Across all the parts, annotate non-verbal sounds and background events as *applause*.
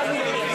Thank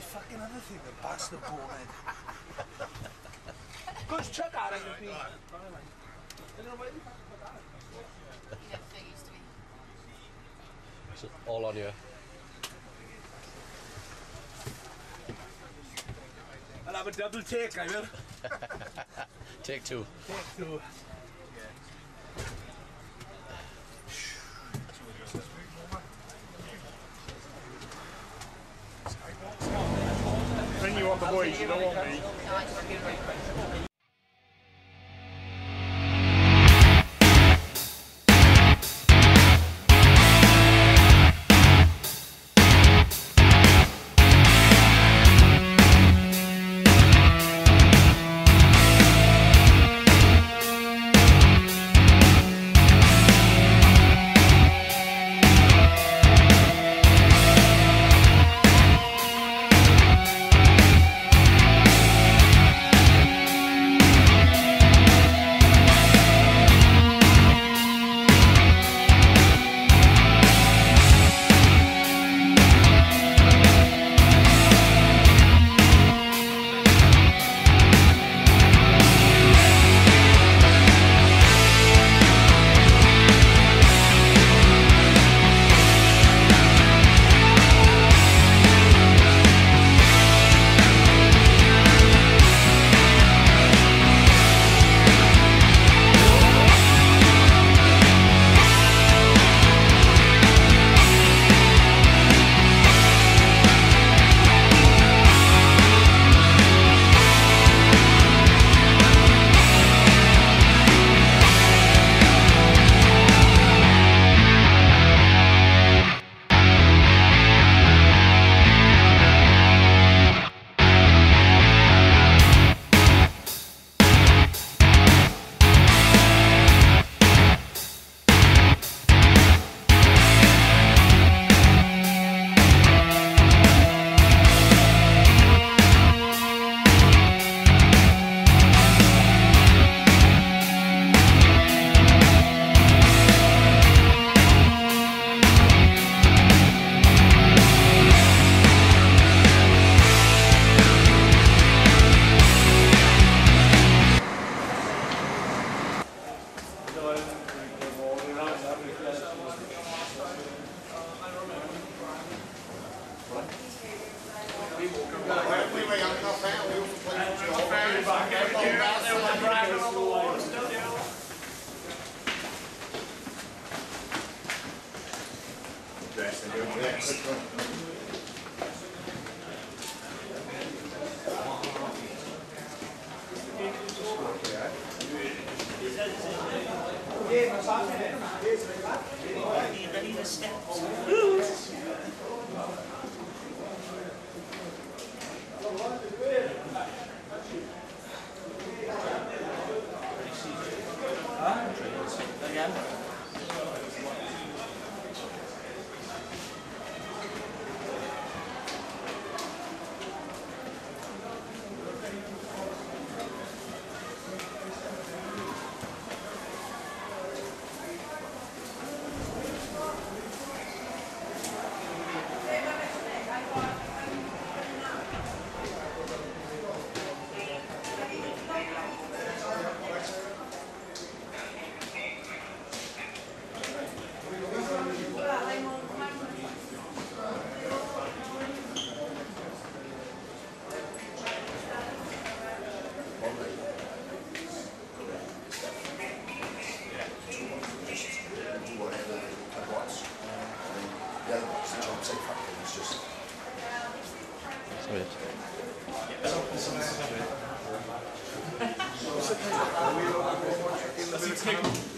my fucking other thing, the bastard bonehead. Good chuck out of me. It's all on you. I'll have a double take, I will. *laughs* Take two. Take two. Want the boys, you don't want me. go next. Yeah, my pocket. Yes, my pocket. Oh, I need, I need a step.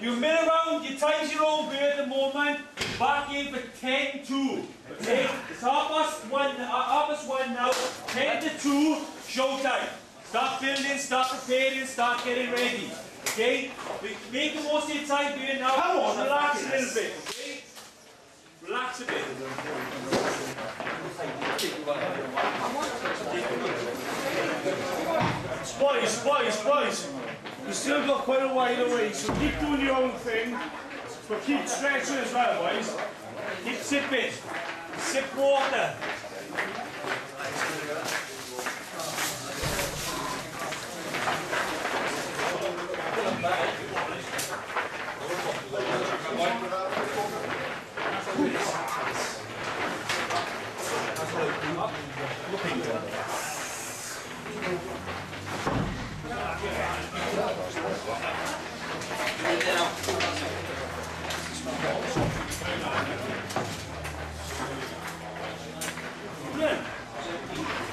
You mill around, you times your own way at the moment. Back in for 10 2. Okay? It's half past one, uh, half past one now. 10 to 2, showtime. Start building, start preparing, start getting ready. Okay? Make- the most of your time being now. Come on, relax a little bit. Okay? Relax a bit. Boys, boys, boys. We've still got quite a while away, so keep doing your own thing. But keep stretching as well, boys. Keep sipping. Sip water.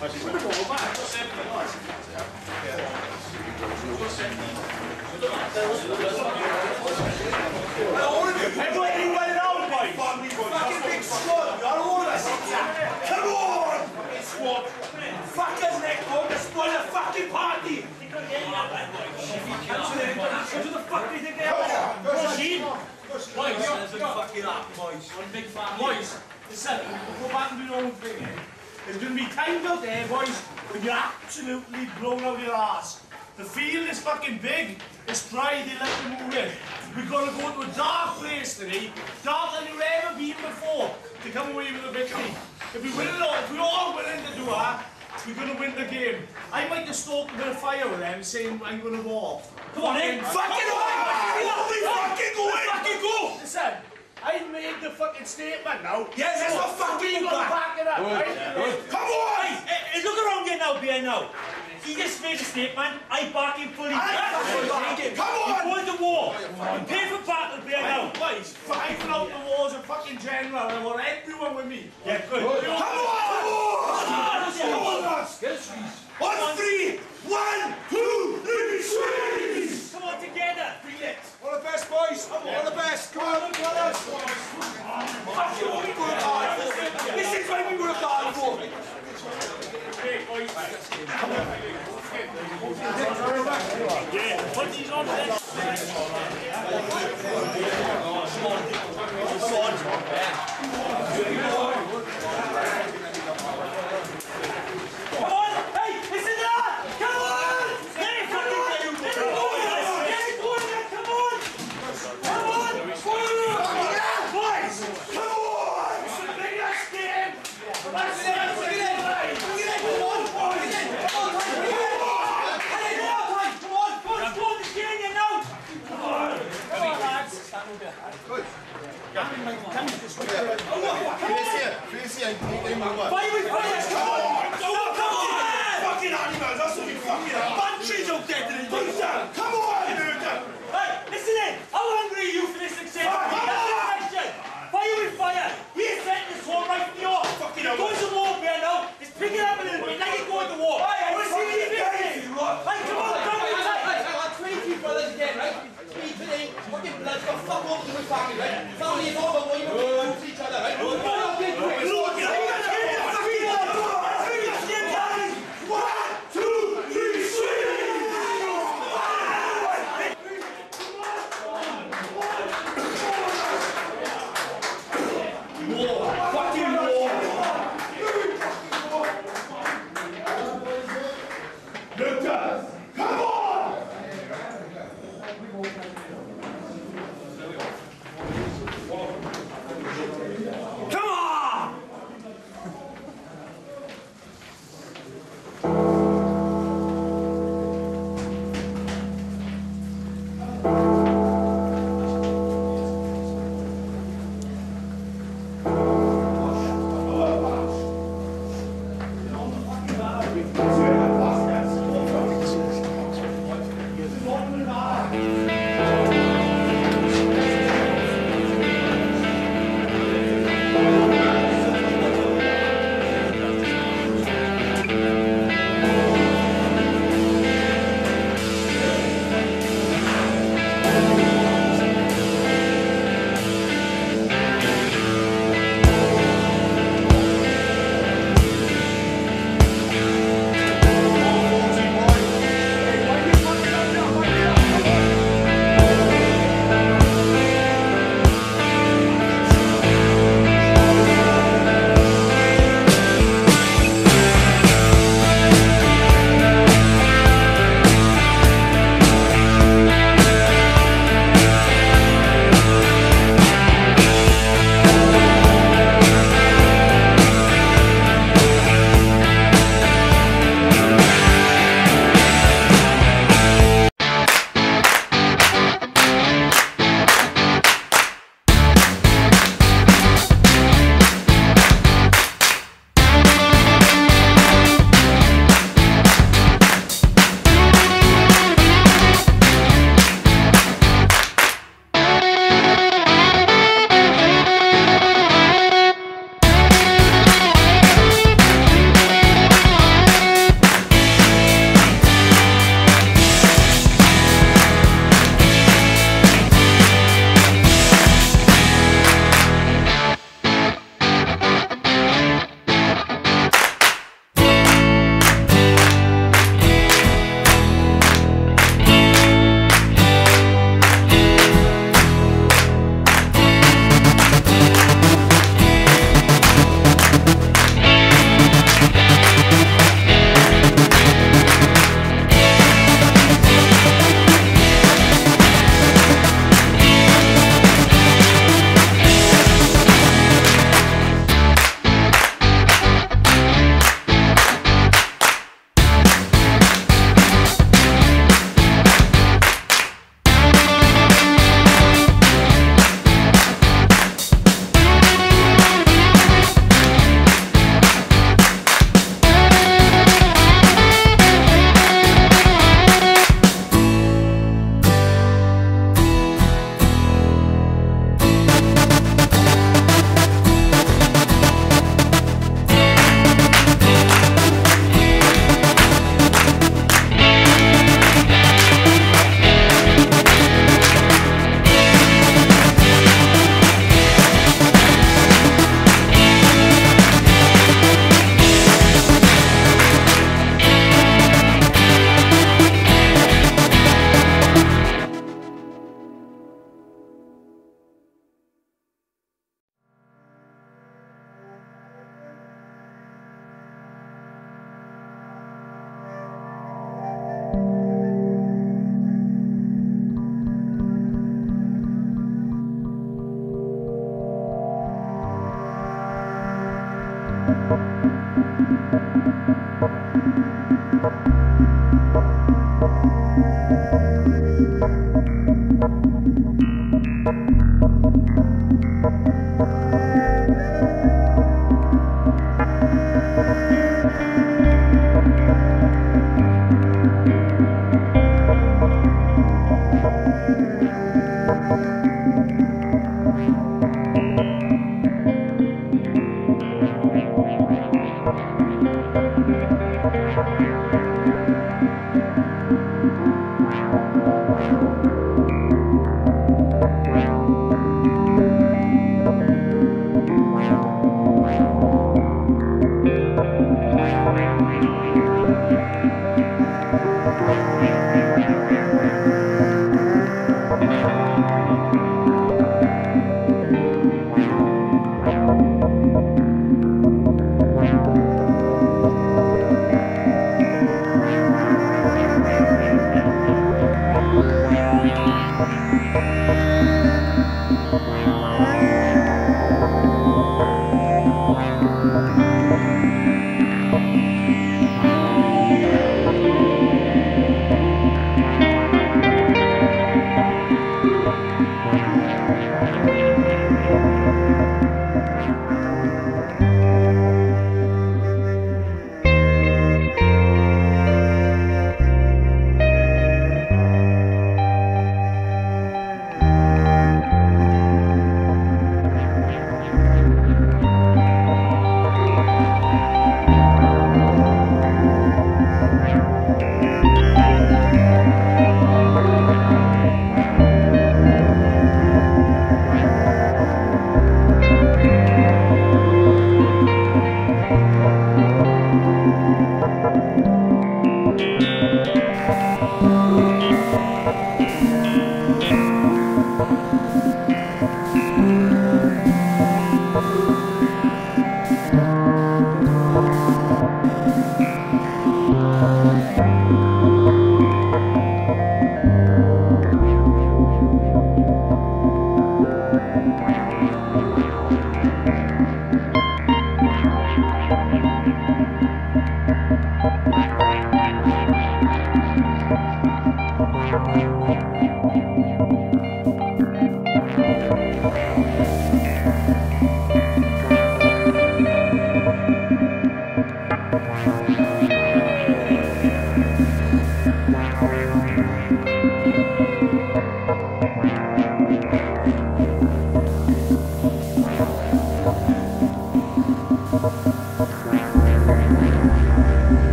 Everybody anybody now, boys? Fucking big squad, you're all of us. Come on! Squad. Fuckers next door, to spoil the fucking party. What the fuck do you think they are? Machine. Boys, fucking up, boys. One big family. Boys, listen, go back and do your own thing, eh? There's going to be times out there, boys, when you're absolutely blown out your ass. The field is fucking big. It's dry, they let you move in. We're going to go to a dark place today, darker than you've ever been before, to come away with a victory. If we win it all, if we're all willing to do that, we're going to win the game. I might just stoke a bit of fire with them, saying I'm going to war. Come on, in. Fucking away! Fucking go in! Fucking go! Listen, I made the fucking statement now. Yes, that's not fucking going to back it up, right? Come on! Hey, hey, look around here now, BN now. He just made a statement. I back him fully. Come on! Oh, you go into war. You pay for battle, BN now. Boys, fighting out the wars of fucking general. I want everyone with me. Yeah, good. Come on! Come on, lads! On three! One, two, three, squeeze! Come on together. All the best, boys. All the best. Come on, brothers. Fuck you, we work hard. This is what we work hard for. These on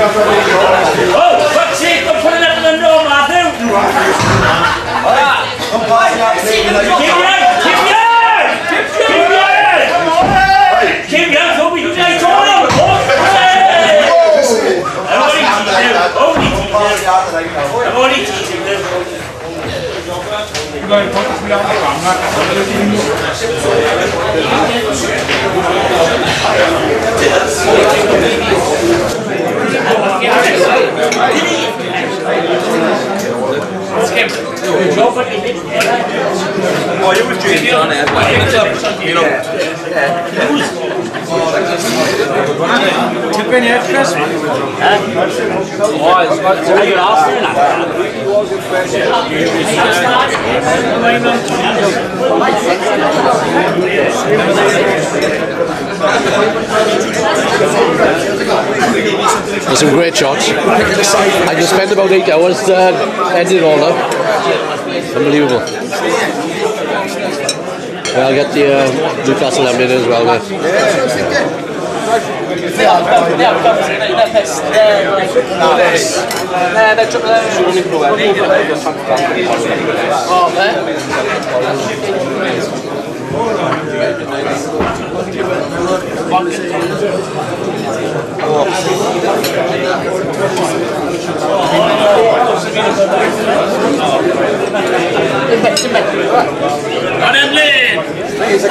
Oh, fuck's sake, don't put it up in the no, Matthew. Oh, you was drinking on it. You know. Tipping yet, Chris? Oh, it's got to be after that. There's some great shots. I just spent about eight hours uh, editing it all up. Unbelievable. Yeah, I'll get the uh, Newcastle Emlyn as well, mate. On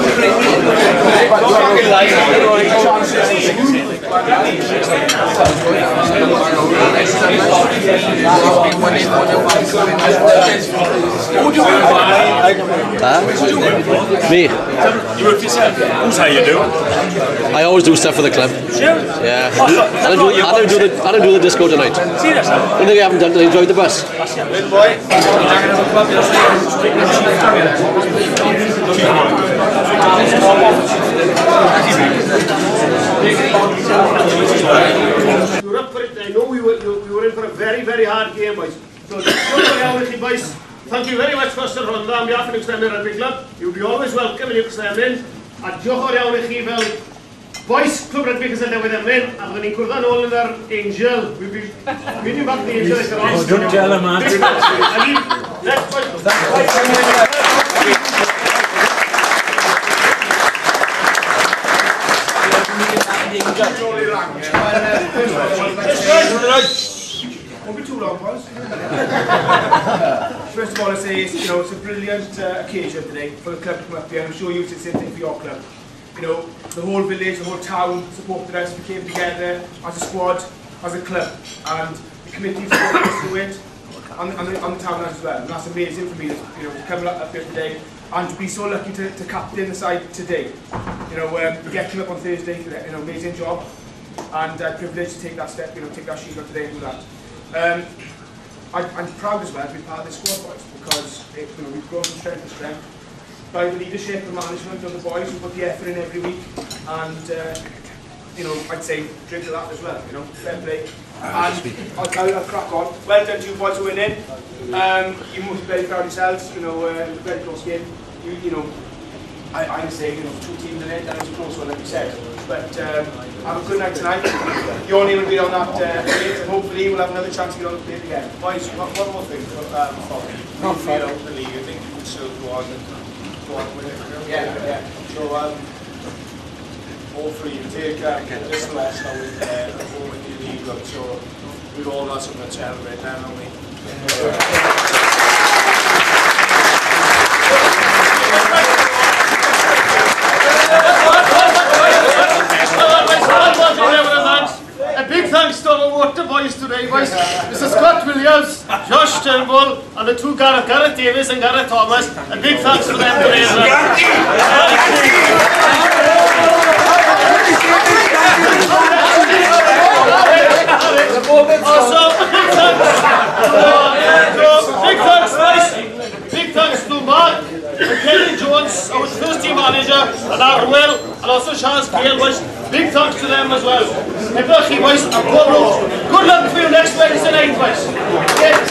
you me? You work yourself? Who's how you do? I always do stuff for the club. Yeah. Oh, I don't do, I don't do the I don't do the disco tonight. Serious? One thing I haven't done, I enjoyed the bus. You're up for it. I know we were, we were in for a very, very hard game, boys. So, boys. Thank you very much, for the am behalf of New Clemir Rugby Club. You'll be always welcome in New Clemir. A diolch o'r iawn i chi fel boys Clwb Rugby Cysau Newydd Emlyn, A byddwn ni'n cwrdd yn ôl yn yr Angel. We'll be meeting back the Angel. Oh, don't tell him, man. That's quite... First of all, I say it's, you know, it's a brilliant uh, occasion today for the club to come up here. I'm sure you did the same thing for your club. You know, the whole village, the whole town supported us. We came together as a squad, as a club, and the committee supported us through it, and, and, the, and the town as well. And that's amazing for me, you know, to come up here today and to be so lucky to, to captain the side today. You know, um, get him up on Thursday for that, you know, amazing job, and uh, privileged to take that step, you know, take that shield up today and do that. Um, I, I'm proud as well to be part of this squad, boys, because it, you know, we've grown from strength to strength by the leadership and management of the boys who put the effort in every week. And uh, you know, I'd say drink to that as well, you know, fair play. And I'll, I'll, I'll crack on. Well done to you boys for winning. Um, you must be very proud yourselves, you know, uh, it was a very close game. You, you know, I, I would say, you know, two teams in it, and it was a close one, like you said. But um, have a good night tonight. Only will be on that uh, plate, and hopefully we'll have another chance to get on the plate again. Boys, one, one more thing. Um, Not out the league. I think you can still go on and go on with it. Yeah, yeah. So, um, hopefully you take um, this with uh, go with the league up. So, we've all got something to celebrate now, haven't we? A And the two Gareth, Gareth Davis and Gareth Thomas. A big thanks to them today. Also, big thanks. Guys. Big thanks to Mark and Kenny Jones, our first team manager, and our Will, and also Charles Gale. Big thanks to them as well. And lucky, boys, and good luck. Good luck for you next Wednesday night, boys. Yes,